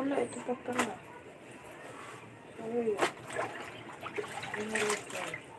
Hala, ito pa pala. Sorry. Ano ito?